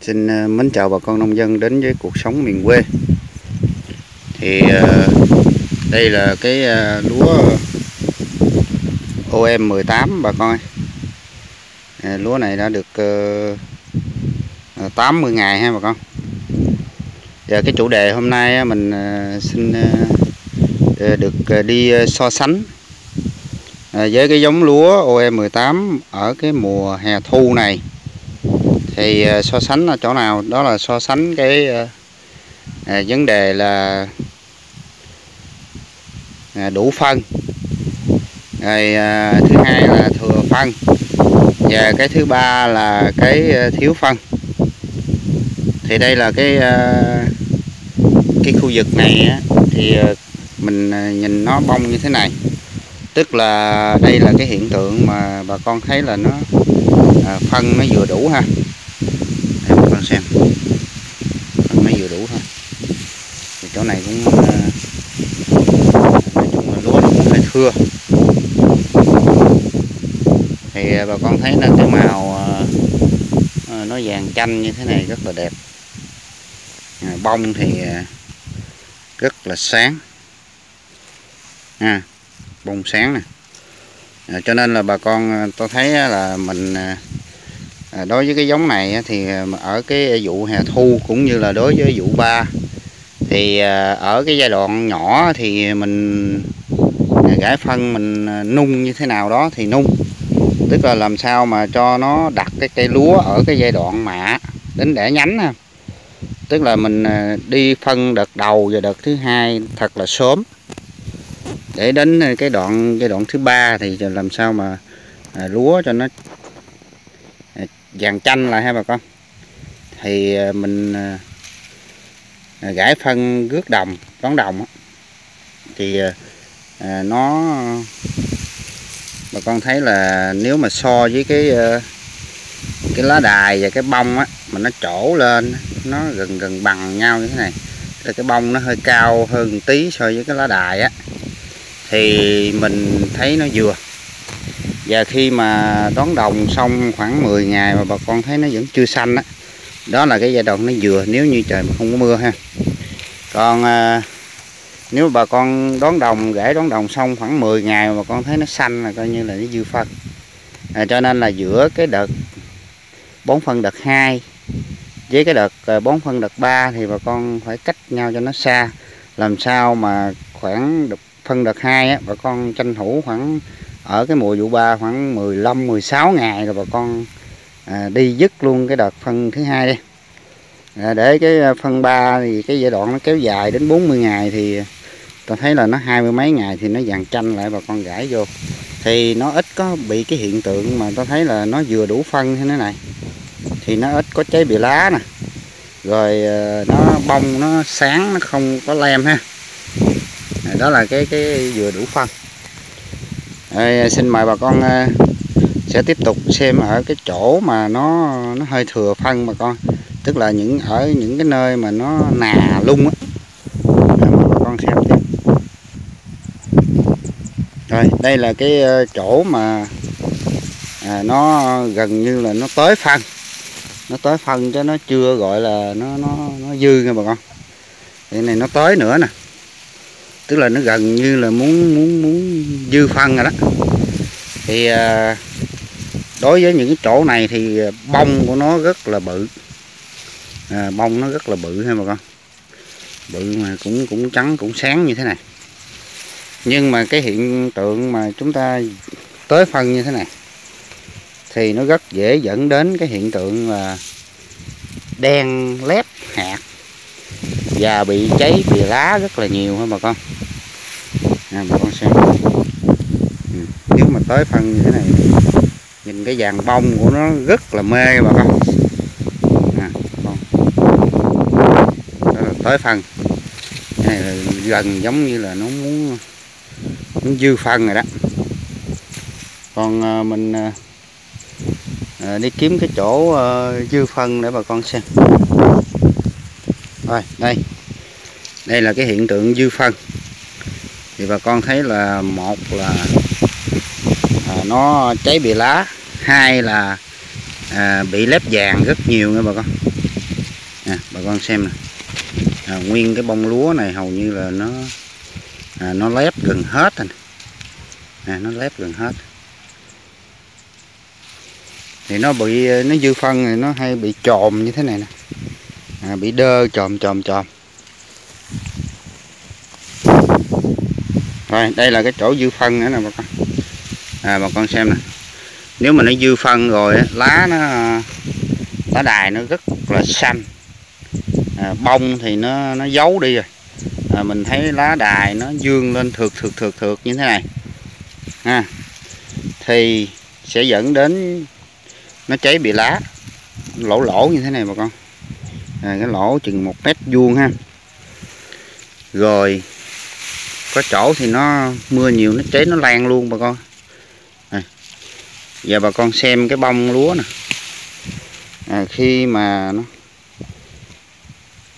Xin ờ, mến chào bà con nông dân đến với cuộc sống miền quê. Thì ờ, đây là cái ờ, lúa OM18 bà con ơi. Lúa này đã được 80 ngày ha bà con. Và cái chủ đề hôm nay mình xin được đi so sánh với cái giống lúa OM18 ở cái mùa hè thu này thì ờ, so sánh ở chỗ nào? Đó là so sánh cái à, vấn đề là à, đủ phân. Rồi à, thứ hai là thừa phân. Và cái thứ ba là cái thiếu phân. Thì đây là cái cái khu vực này á, thì mình nhìn nó bông như thế này. Tức là đây là cái hiện tượng mà bà con thấy là nó à, phân nó vừa đủ ha để bà con xem phân nó vừa đủ thôi thì chỗ này cũng ờ, nói chung là lúa nó cũng hơi thưa. Thì ờ, bà con thấy là cái màu ờ, nó vàng chanh như thế này rất là đẹp. Bông thì rất là sáng. Ha bông sáng nè. À, cho nên là bà con tôi thấy là mình à, đối với cái giống này thì ở cái vụ hè thu cũng như là đối với vụ ba thì à, ở cái giai đoạn nhỏ thì mình à, gãi phân mình à, nung như thế nào đó thì nung. Tức là làm sao mà cho nó đặt cái cây lúa ở cái giai đoạn mạ đến đẻ nhánh ha. Tức là mình đi phân đợt đầu và đợt thứ hai thật là sớm. Để đến cái đoạn giai đoạn thứ ba thì làm sao mà à, lúa cho nó vàng chanh lại ha bà con. Thì mình gãi phân rước đồng đón đồng thì ờ, ờ, nó, bà con thấy là nếu mà so với cái ờ, cái lá đài và cái bông á, mà nó trổ lên nó gần gần bằng nhau như thế này là cái bông nó hơi cao hơn một tí so với cái lá đài á, thì mình thấy nó vừa. Và khi mà đón đồng xong khoảng 10 ngày mà bà con thấy nó vẫn chưa xanh á đó là cái giai đoạn nó vừa nếu như trời mà không có mưa ha. Còn à, nếu bà con đón đồng rễ đón đồng xong khoảng 10 ngày mà con thấy nó xanh là coi như là nó dư phân. À, cho nên là giữa cái đợt bón phân đợt 2 với cái đợt à, bón phân đợt 3 thì bà con phải cách nhau cho nó xa. Làm sao mà khoảng đợt phân đợt 2 á bà con tranh thủ khoảng ở cái mùa vụ 3 khoảng 15 16 ngày rồi bà con à, đi dứt luôn cái đợt phân thứ hai đi. À, để cái à, phân ba thì cái giai đoạn nó kéo dài đến 40 ngày thì à, tôi thấy là nó hai mươi mấy ngày thì nó vàng chanh lại bà con gãi vô. Thì nó ít có bị cái hiện tượng mà tôi thấy là nó vừa đủ phân thế này thì nó ít có cháy bị lá nè. Rồi à, nó bông nó sáng nó không có lem ha. Đó là cái cái vừa đủ phân. Rồi, xin mời bà con sẽ tiếp tục xem ở cái chỗ mà nó nó hơi thừa phân bà con. Tức là những ở những cái nơi mà nó nà lung á. Bà con xem tiếp rồi đây là cái ờ, chỗ mà à, nó gần như là nó tới phân. Nó tới phân chứ nó chưa gọi là nó nó nó dư nha bà con. Cái này nó tới nữa nè. Tức là nó gần như là muốn muốn muốn dư phân rồi đó. Thì à, đối với những cái chỗ này thì à, bông của nó rất là bự. À, bông nó rất là bự ha bà con. Bự mà cũng cũng trắng cũng sáng như thế này. Nhưng mà cái hiện tượng mà chúng ta tới phân như thế này thì nó rất dễ dẫn đến cái hiện tượng là đen lép hạt và bị cháy bị lá rất là nhiều ha bà con. À, bà con xem. Ừ. nếu mà tới phân như thế này nhìn cái vàng bông của nó rất là mê bà con. À. Đó là tới phân. Cái này là gần giống như là nó muốn muốn dư phân rồi đó. Còn à, mình à, à, đi kiếm cái chỗ à, dư phân để bà con xem. Rồi đây. Đây là cái hiện tượng dư phân. Thì bà con thấy là một là à, nó cháy bị lá hai là à, bị lép vàng rất nhiều nha bà con. À, bà con xem nè. À, nguyên cái bông lúa này hầu như là nó à, nó lép gần hết rồi à, nó lép gần hết. Thì nó bị nó dư phân thì nó hay bị trồm như thế này nè. À, bị đơ trồm trồm trồm. Rồi đây là cái chỗ dư phân nữa nè bà con. À, bà con xem nè nếu mà nó dư phân rồi lá nó lá đài nó rất là xanh. À, bông thì nó nó giấu đi rồi. À, mình thấy lá đài nó dương lên thượt thượt thượt thượt như thế này. Ha. Thì sẽ dẫn đến nó cháy bị lá. Lỗ lỗ như thế này bà con. À, cái lỗ chừng một mét vuông ha. Rồi có chỗ thì nó mưa nhiều nó cháy nó lan luôn bà con giờ bà con xem cái bông lúa nè. À, khi mà nó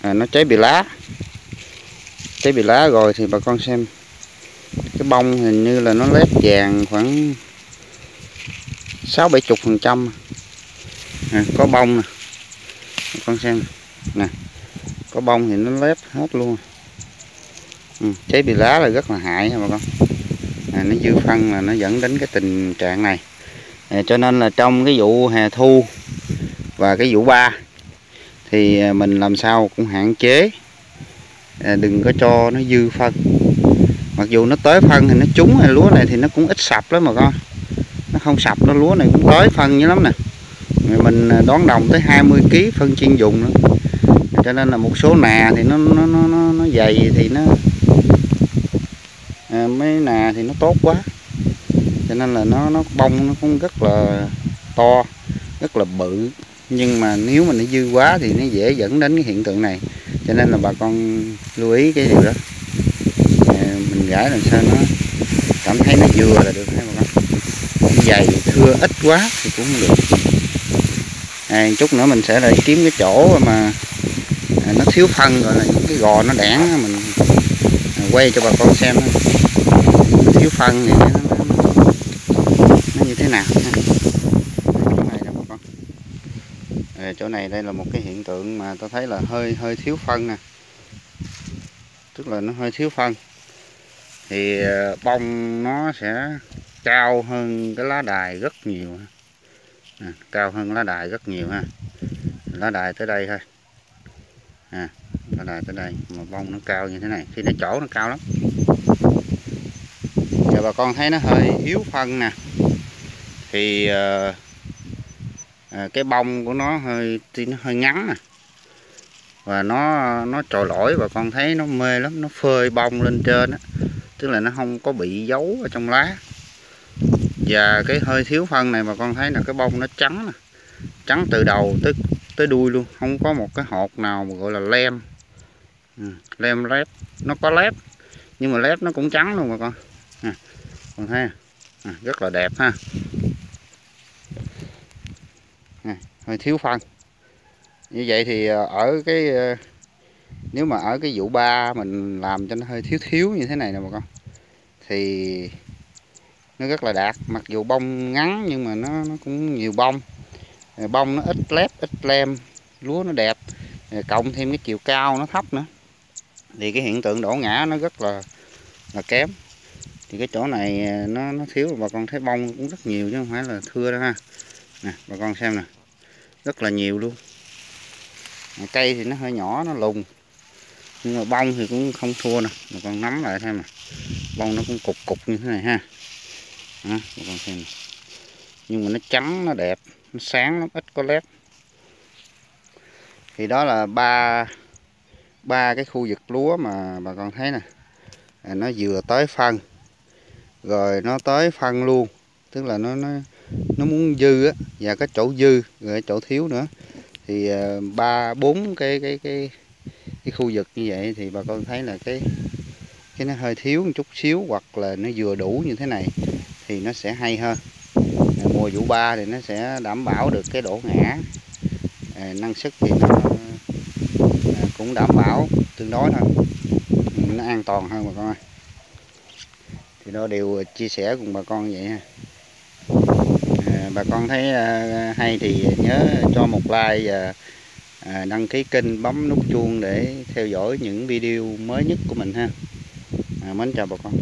à, nó cháy bị lá cháy bị lá rồi thì bà con xem. Cái bông hình như là nó lép vàng khoảng sáu bảy chục phần trăm. À, có bông nè. Bà con xem nè. Có bông thì nó lép hết luôn. Ừ, cháy bị lá là rất là hại nha bà con. À, nó dư phân là nó dẫn đến cái tình trạng này. Ờ, cho nên là trong cái vụ hè thu và cái vụ ba thì ờ, mình làm sao cũng hạn chế. Ờ, đừng có cho nó dư phân. Mặc dù nó tới phân thì nó trúng hay lúa này thì nó cũng ít sập lắm mà con. Nó không sập nó lúa này cũng tới phân như lắm nè. Mình đón đồng tới 20 kg phân chuyên dùng nữa. Cho nên là một số nà thì nó nó nó nó, nó dày thì nó à, mấy nà thì nó tốt quá cho nên là nó nó bông nó cũng rất là to rất là bự. Nhưng mà nếu mà nó dư quá thì nó dễ dẫn đến cái hiện tượng này. Cho nên là bà con lưu ý cái điều đó. À, mình gãi làm sao nó cảm thấy nó vừa là được hay bà con. Dày thưa ít quá thì cũng không được. À, chút nữa mình sẽ lại kiếm cái chỗ mà à, nó thiếu phân rồi là những cái gò nó đẻn mình à, quay cho bà con xem nó thiếu phân thì nó như thế nào à, chỗ này đây là một cái hiện tượng mà tôi thấy là hơi hơi thiếu phân nè. Tức là nó hơi thiếu phân. Thì ờ, bông nó sẽ cao hơn cái lá đài rất nhiều à, cao hơn lá đài rất nhiều ha. Lá đài tới đây thôi. À, lá đài tới đây. Mà bông nó cao như thế này. Khi nó chỗ nó cao lắm. Giờ bà con thấy nó hơi yếu phân nè thì uh, à, cái bông của nó hơi nó hơi ngắn nè. Và nó nó trồi lỗi và con thấy nó mê lắm nó phơi bông lên trên á. Tức là nó không có bị giấu ở trong lá. Và cái hơi thiếu phân này mà con thấy là cái bông nó trắng nè. Trắng từ đầu tới tới đuôi luôn không có một cái hột nào mà gọi là lem. Ừ, lem lép. Nó có lép nhưng mà lép nó cũng trắng luôn mà con. À, con thấy à, rất là đẹp ha hơi thiếu phân. Như vậy thì ờ, ở cái ờ, nếu mà ở cái vụ ba mình làm cho nó hơi thiếu thiếu như thế này nè bà con, thì nó rất là đạt. Mặc dù bông ngắn nhưng mà nó nó cũng nhiều bông. Bông nó ít lép, ít lem, lúa nó đẹp. Cộng thêm cái chiều cao nó thấp nữa. Thì cái hiện tượng đổ ngã nó rất là là kém. Thì cái chỗ này ờ, nó nó thiếu bà con thấy bông cũng rất nhiều chứ không phải là thưa đâu ha. Nè, bà con xem nè rất là nhiều luôn. Cây thì nó hơi nhỏ nó lùn nhưng mà bông thì cũng không thua nè mà con nắm lại thêm mà. Bông nó cũng cục cục như thế này ha. Đó, con xem nhưng mà nó trắng nó đẹp nó sáng lắm ít có lép thì đó là ba ba cái khu vực lúa mà bà con thấy nè. Nó vừa tới phân rồi nó tới phân luôn. Tức là nó nó nó muốn dư á và cái chỗ dư rồi chỗ thiếu nữa. Thì à, ba bốn cái cái cái cái khu vực như vậy thì bà con thấy là cái cái nó hơi thiếu một chút xíu hoặc là nó vừa đủ như thế này thì nó sẽ hay hơn. À, mùa vụ ba thì nó sẽ đảm bảo được cái độ ngã. À, năng suất thì nó à, cũng đảm bảo tương đối thôi. Nó an toàn hơn bà con ơi. Thì đó đều chia sẻ cùng bà con vậy ha bà con thấy à, hay thì nhớ cho một like và à, đăng ký kênh bấm nút chuông để theo dõi những video mới nhất của mình ha. À, mến chào bà con.